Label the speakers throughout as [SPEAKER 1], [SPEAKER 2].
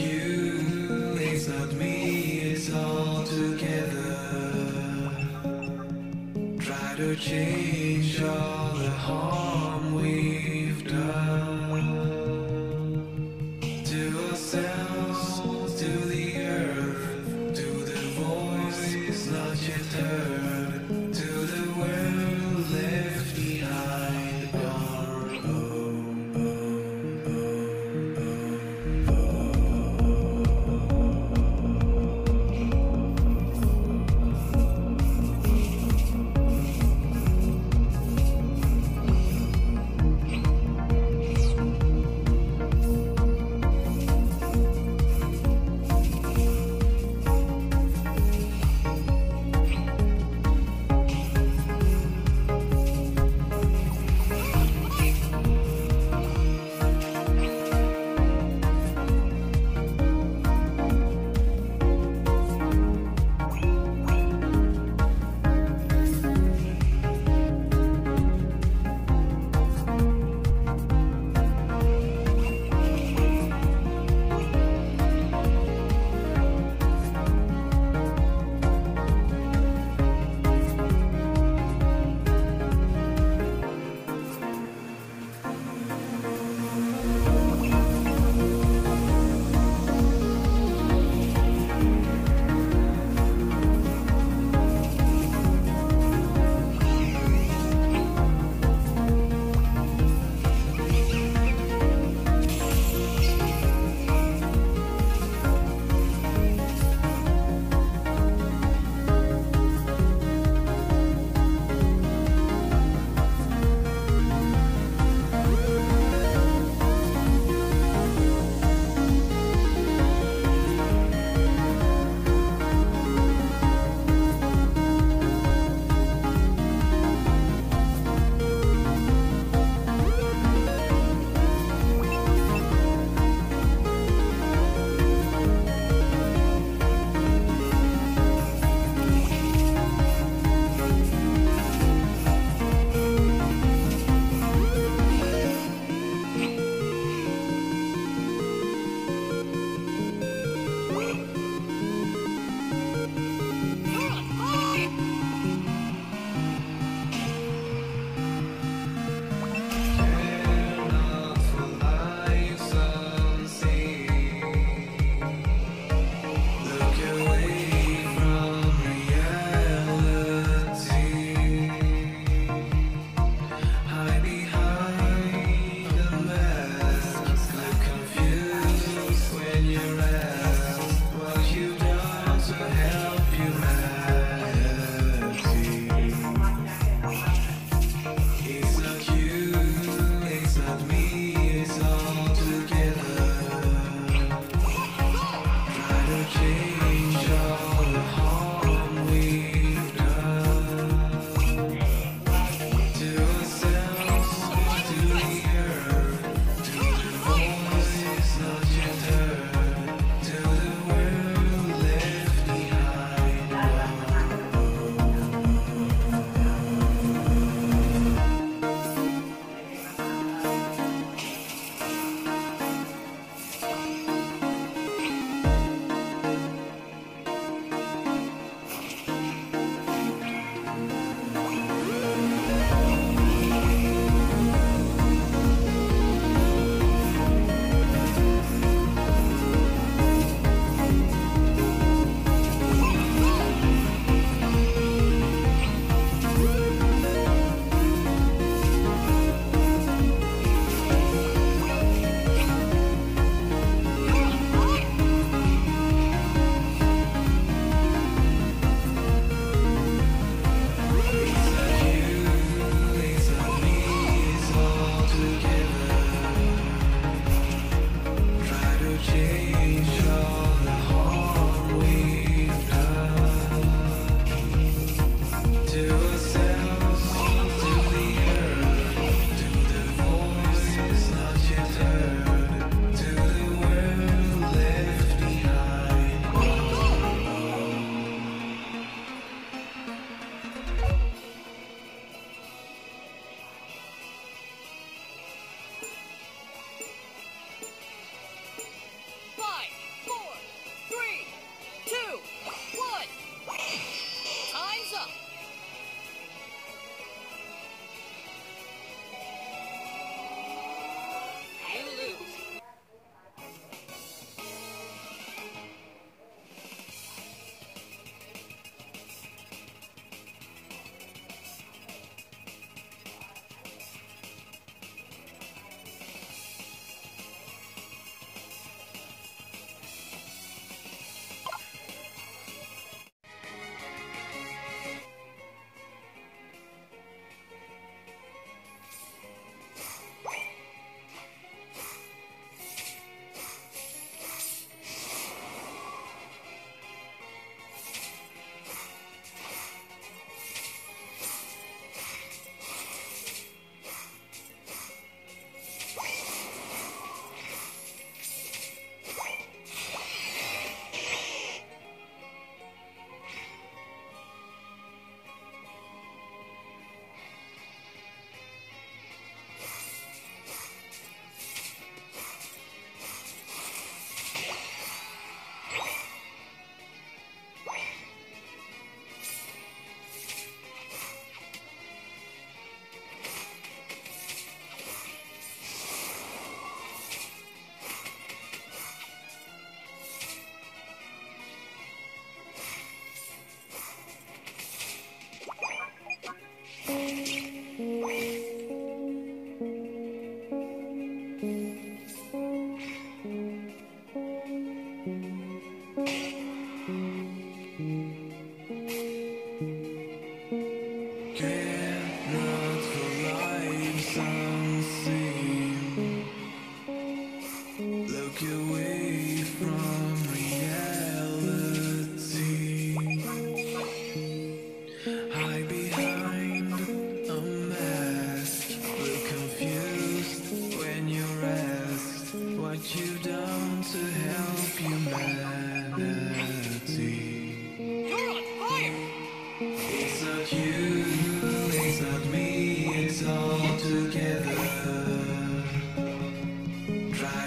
[SPEAKER 1] you, it's not me, it's all together. Try to change all the harm we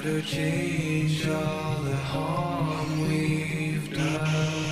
[SPEAKER 1] to change all the harm we've done